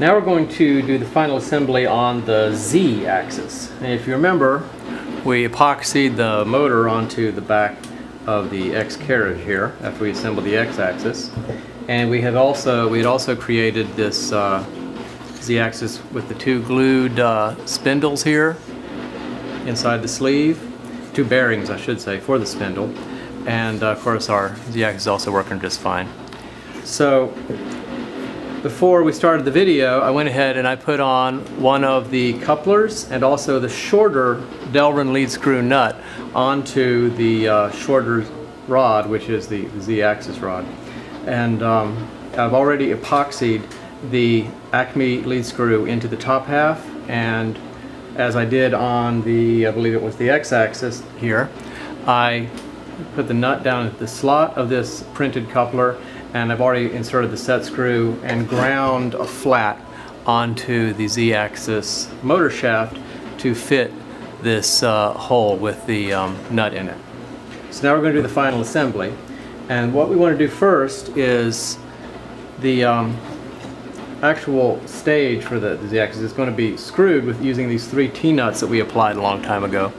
Now we're going to do the final assembly on the Z axis. And if you remember, we epoxied the motor onto the back of the X carriage here after we assembled the X axis. And we have also we had also created this uh, Z axis with the two glued uh, spindles here inside the sleeve, two bearings I should say for the spindle. And uh, of course our Z axis is also working just fine. So before we started the video, I went ahead and I put on one of the couplers and also the shorter Delrin lead screw nut onto the uh, shorter rod, which is the, Z-axis rod. And um, I've already epoxied the Acme lead screw into the top half and as I did on the, I believe it was the X-axis here, I put the nut down at the slot of this printed coupler and I've already inserted the set screw and ground a flat onto the Z-axis motor shaft to fit this uh, hole with the um, nut in it. So now we're going to do the final assembly and what we want to do first is the um, actual stage for the, the Z-axis is going to be screwed with using these three T-nuts that we applied a long time ago.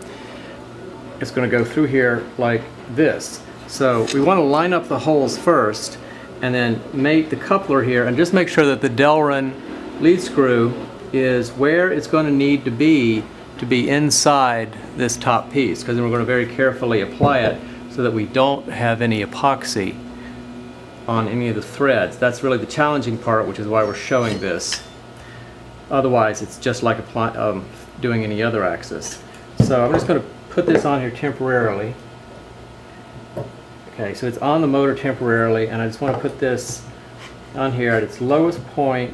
It's going to go through here like this. So we want to line up the holes first and then mate the coupler here and just make sure that the Delrin lead screw is where it's going to need to be to be inside this top piece because then we're going to very carefully apply it so that we don't have any epoxy on any of the threads. That's really the challenging part which is why we're showing this. Otherwise it's just like um, doing any other axis. So I'm just going to put this on here temporarily. Okay, so it's on the motor temporarily, and I just want to put this on here at its lowest point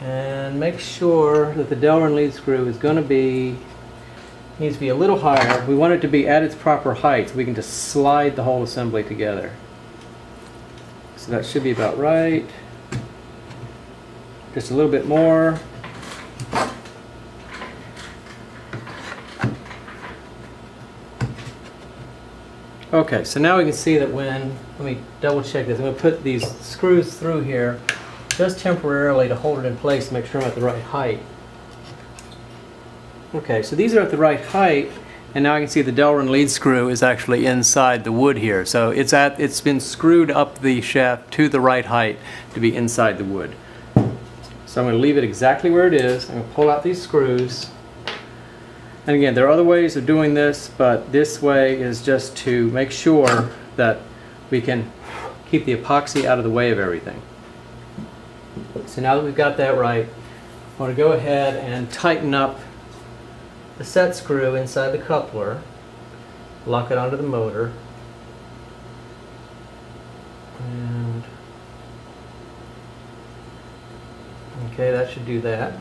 and make sure that the Delrin lead screw is going to be needs to be a little higher. We want it to be at its proper height so we can just slide the whole assembly together. So that should be about right. Just a little bit more. Okay, so now we can see that when, let me double check this, I'm going to put these screws through here just temporarily to hold it in place to make sure I'm at the right height. Okay, so these are at the right height, and now I can see the Delrin lead screw is actually inside the wood here. So it's at it's been screwed up the shaft to the right height to be inside the wood. So I'm going to leave it exactly where it is. I'm going to pull out these screws. And again, there are other ways of doing this, but this way is just to make sure that we can keep the epoxy out of the way of everything. So now that we've got that right, I want to go ahead and tighten up the set screw inside the coupler, lock it onto the motor, and okay, that should do that.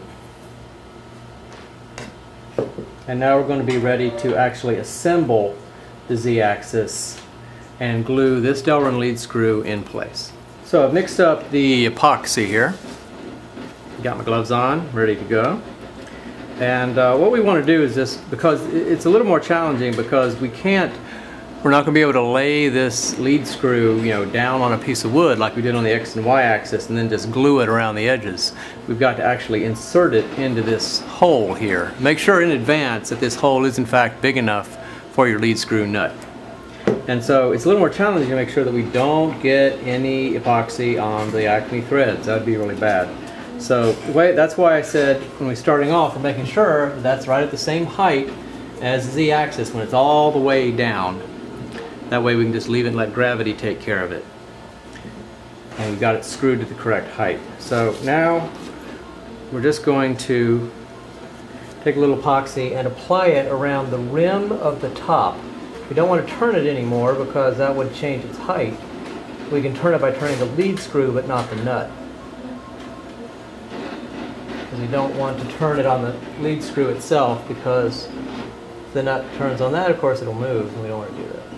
And now we're going to be ready to actually assemble the Z-axis and glue this Delrin lead screw in place. So I've mixed up the epoxy here. Got my gloves on, ready to go. And uh, what we want to do is this, because it's a little more challenging because we can't we're not going to be able to lay this lead screw, you know, down on a piece of wood like we did on the X and Y axis and then just glue it around the edges. We've got to actually insert it into this hole here. Make sure in advance that this hole is in fact big enough for your lead screw nut. And so it's a little more challenging to make sure that we don't get any epoxy on the Acme threads. That would be really bad. So way, that's why I said when we're starting off, we're making sure that's right at the same height as the Z-axis when it's all the way down. That way we can just leave it and let gravity take care of it. And we've got it screwed to the correct height. So now we're just going to take a little epoxy and apply it around the rim of the top. We don't want to turn it anymore because that would change its height. We can turn it by turning the lead screw but not the nut. Because we don't want to turn it on the lead screw itself because if the nut turns on that, of course, it'll move and we don't want to do that.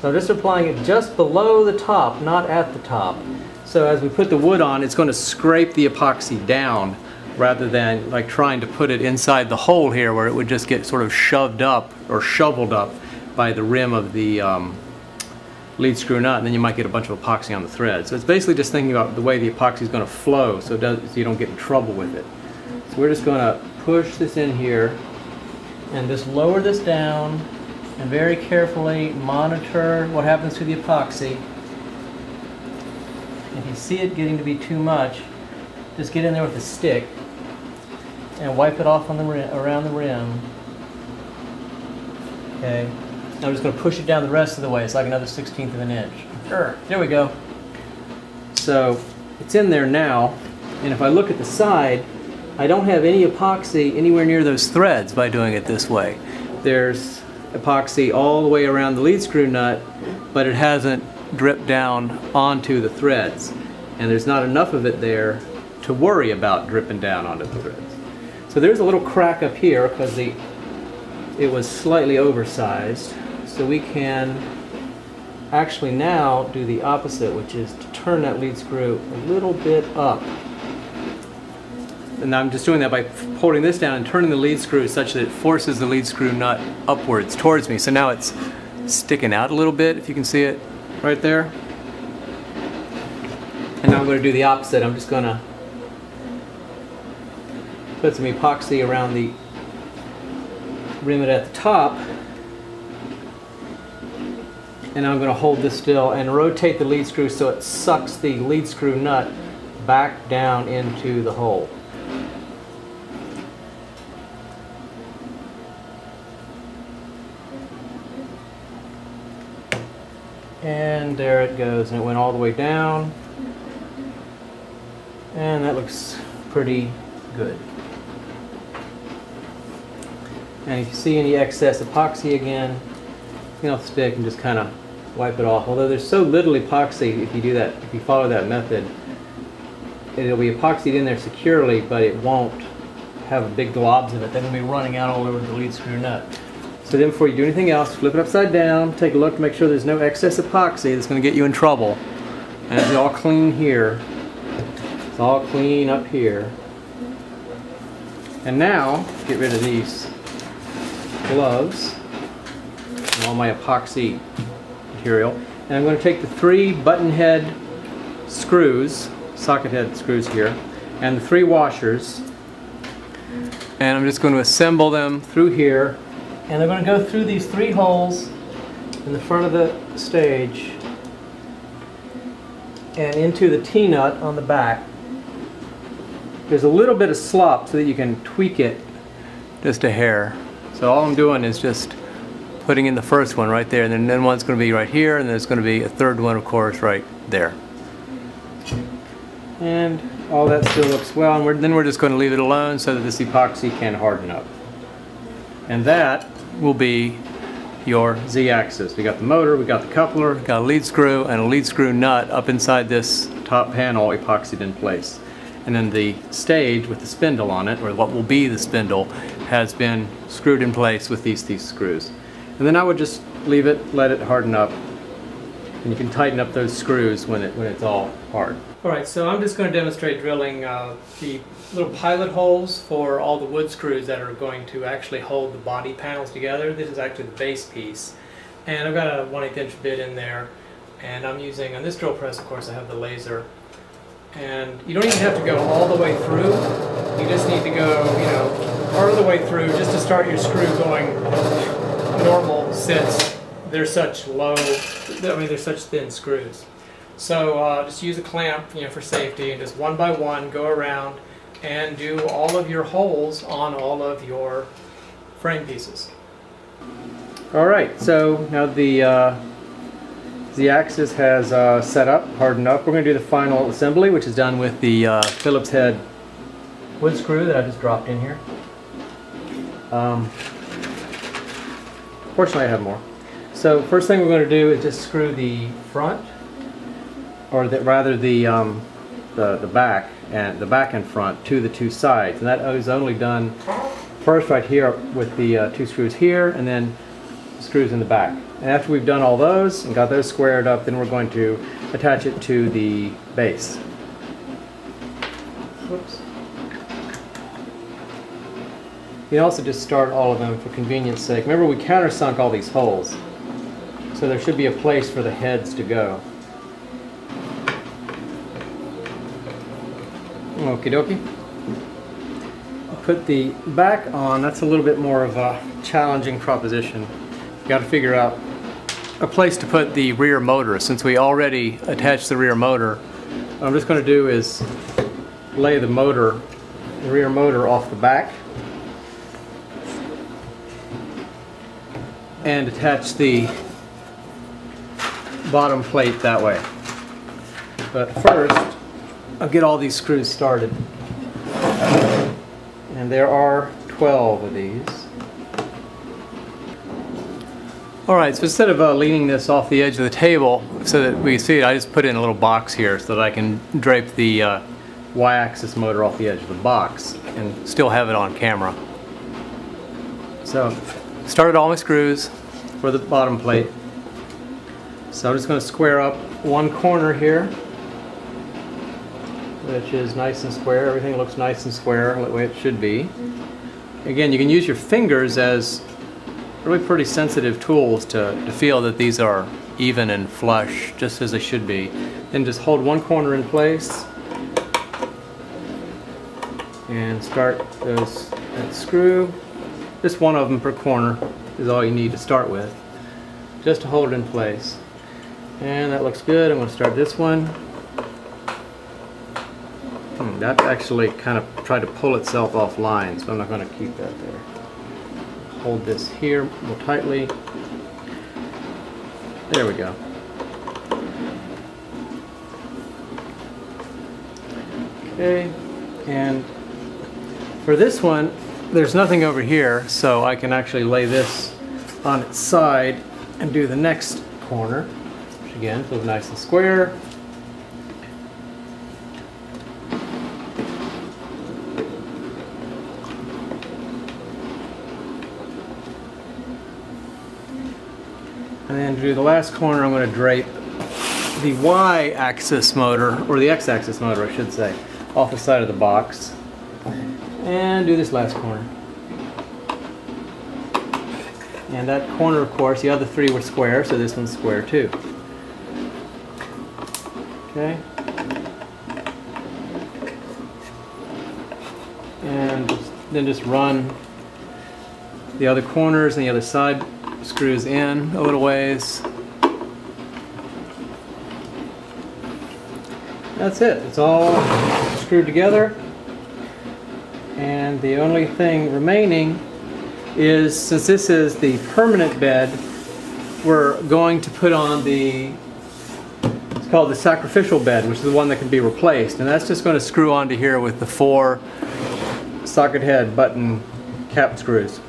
So I'm just applying it just below the top, not at the top. So as we put the wood on, it's going to scrape the epoxy down rather than like trying to put it inside the hole here where it would just get sort of shoved up or shoveled up by the rim of the um, lead screw nut, and then you might get a bunch of epoxy on the thread. So it's basically just thinking about the way the epoxy is going to flow so, does, so you don't get in trouble with it. So we're just going to push this in here and just lower this down and very carefully monitor what happens to the epoxy. If you see it getting to be too much, just get in there with a stick and wipe it off on the rim, around the rim. Okay. I'm just going to push it down the rest of the way. It's like another 16th of an inch. Sure. There we go. So it's in there now. And if I look at the side, I don't have any epoxy anywhere near those threads by doing it this way. There's epoxy all the way around the lead screw nut, but it hasn't dripped down onto the threads. And there's not enough of it there to worry about dripping down onto the threads. So there's a little crack up here because the it was slightly oversized. So we can actually now do the opposite, which is to turn that lead screw a little bit up. And I'm just doing that by holding this down and turning the lead screw such that it forces the lead screw nut upwards towards me. So now it's sticking out a little bit, if you can see it right there. And now I'm going to do the opposite. I'm just going to put some epoxy around the rim it at the top and I'm going to hold this still and rotate the lead screw so it sucks the lead screw nut back down into the hole. And there it goes and it went all the way down and that looks pretty good. And if you see any excess epoxy again, you know, stick and just kind of wipe it off. Although there's so little epoxy, if you do that, if you follow that method, it'll be epoxied in there securely, but it won't have big globs of it. To be running out all over the lead screw nut. So then before you do anything else, flip it upside down, take a look to make sure there's no excess epoxy that's going to get you in trouble. And it's all clean here. It's all clean up here. And now, get rid of these gloves and all my epoxy material. And I'm going to take the three button head screws, socket head screws here, and the three washers, and I'm just going to assemble them through here. And they're going to go through these three holes in the front of the stage and into the T-nut on the back. There's a little bit of slop so that you can tweak it just a hair. So all I'm doing is just putting in the first one right there, and then, then one's going to be right here, and there's going to be a third one, of course, right there. And all that still looks well, and we're, then we're just going to leave it alone so that this epoxy can harden up. And that will be your Z-axis. We got the motor, we got the coupler, got a lead screw, and a lead screw nut up inside this top panel epoxied in place. And then the stage with the spindle on it, or what will be the spindle, has been screwed in place with these, these screws. And then I would just leave it, let it harden up, and you can tighten up those screws when, it, when it's all hard. Alright, so I'm just going to demonstrate drilling uh, the little pilot holes for all the wood screws that are going to actually hold the body panels together. This is actually the base piece. And I've got a 1 8 inch bit in there, and I'm using, on this drill press of course I have the laser, and you don't even have to go all the way through, you just need to go, you know, part of the way through just to start your screw going normal since they're such low, I mean they're such thin screws. So uh, just use a clamp you know, for safety and just one by one go around and do all of your holes on all of your frame pieces. Alright, so now the uh, the axis has uh, set up, hardened up. We're going to do the final assembly, which is done with the uh, Phillips head wood screw that I just dropped in here. Um, fortunately, I have more. So first thing we're going to do is just screw the front, or the, rather the, um, the the back and the back and front to the two sides, and that is only done first right here with the uh, two screws here, and then screws in the back. And after we've done all those and got those squared up, then we're going to attach it to the base. Whoops. You can also just start all of them for convenience sake. Remember we countersunk all these holes. So there should be a place for the heads to go. Okie dokie. Put the back on, that's a little bit more of a challenging proposition. You gotta figure out a place to put the rear motor. Since we already attached the rear motor, what I'm just gonna do is lay the motor, the rear motor off the back and attach the bottom plate that way. But first, I'll get all these screws started. And there are 12 of these. Alright, so instead of uh, leaning this off the edge of the table so that we see it, I just put in a little box here so that I can drape the uh, Y-axis motor off the edge of the box and still have it on camera. So, started all my screws for the bottom plate. So I'm just going to square up one corner here, which is nice and square. Everything looks nice and square the way it should be. Again, you can use your fingers as really pretty sensitive tools to, to feel that these are even and flush, just as they should be. Then just hold one corner in place and start those that screw. Just one of them per corner is all you need to start with, just to hold it in place. And that looks good. I'm going to start this one. That actually kind of tried to pull itself offline, so I'm not going to keep that there. Hold this here more tightly. There we go. Okay, and for this one, there's nothing over here, so I can actually lay this on its side and do the next corner, which again, feels nice and square. Then to do the last corner, I'm going to drape the Y-axis motor, or the X-axis motor, I should say, off the side of the box. And do this last corner. And that corner, of course, the other three were square, so this one's square too. Okay. And then just run the other corners and the other side screws in a little ways. That's it. It's all screwed together. And the only thing remaining is, since this is the permanent bed, we're going to put on the, it's called the sacrificial bed, which is the one that can be replaced. And that's just going to screw onto here with the four socket head button cap screws.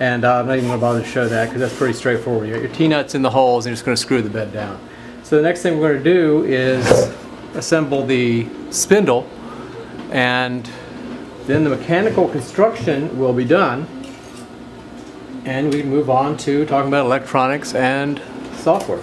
And uh, I'm not even going to bother to show that because that's pretty straightforward. You got your T-nuts in the holes and you're just going to screw the bed down. So the next thing we're going to do is assemble the spindle and then the mechanical construction will be done and we move on to talking about electronics and software.